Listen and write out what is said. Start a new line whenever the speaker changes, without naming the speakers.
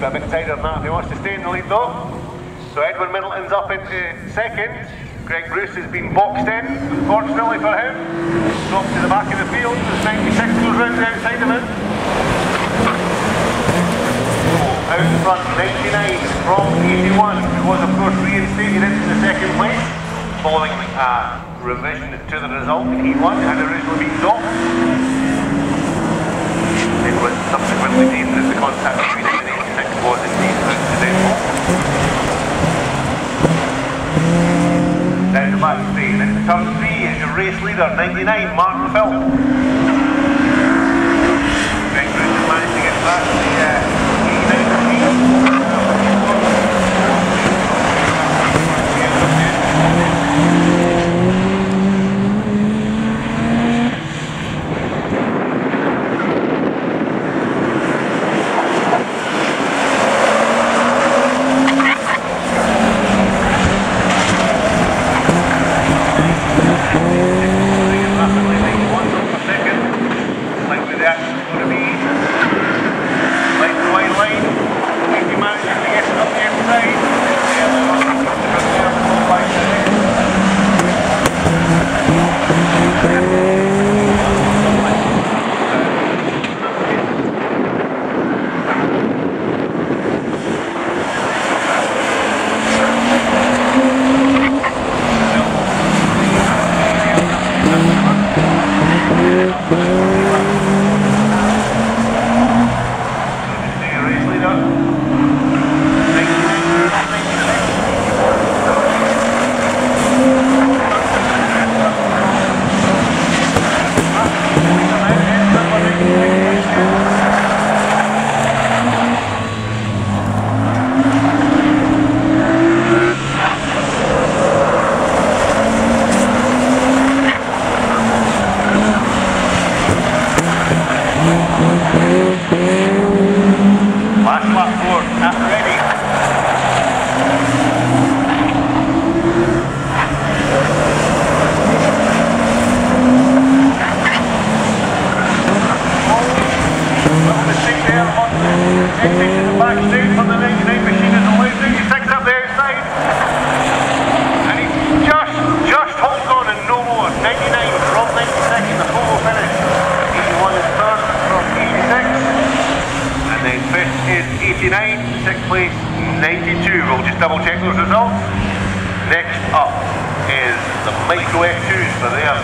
keep bit tighter than that if he wants to stay in the lead though. So Edwin Middleton's up into second. Greg Bruce has been boxed in, unfortunately for him. Dropped to the back of the field as 96 goes round the outside of it. Out in front, 99 from 81, who was of course reinstated into the second place following a revision to the result Heat 1 had originally been dropped. Was subsequently deemed as the contact between and 86 was indeed accidental. Down the back straight, into turn 3 is your race leader, 99, Martin Phil. To be. Light the white line. If he manages to get it up the inside, then the other one comes to prepare the whole line to the Stay a race leader. 99, 96. Last lap for at ready. Back straight from the 99 machine 59, sixth place 92. We'll just double check those results. Next up is the Micro F2s for their